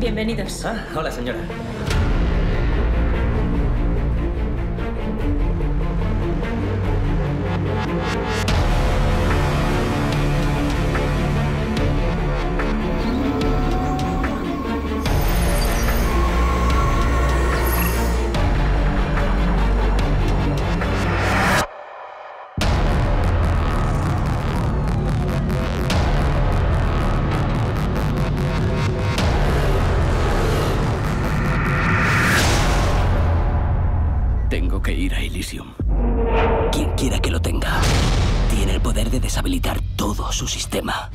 Bienvenidos. Ah, hola señora. Tengo que ir a Elysium. Quien quiera que lo tenga, tiene el poder de deshabilitar todo su sistema.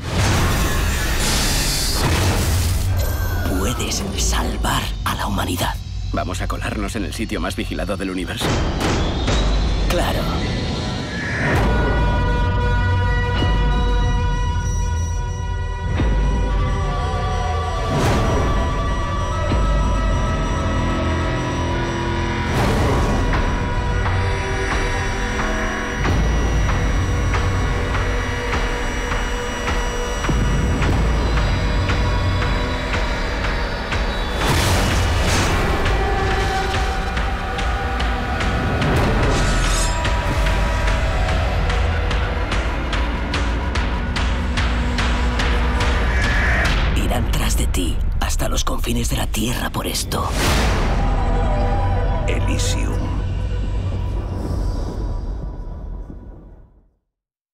Puedes salvar a la humanidad. Vamos a colarnos en el sitio más vigilado del universo. Claro. De ti hasta los confines de la Tierra por esto. Elysium.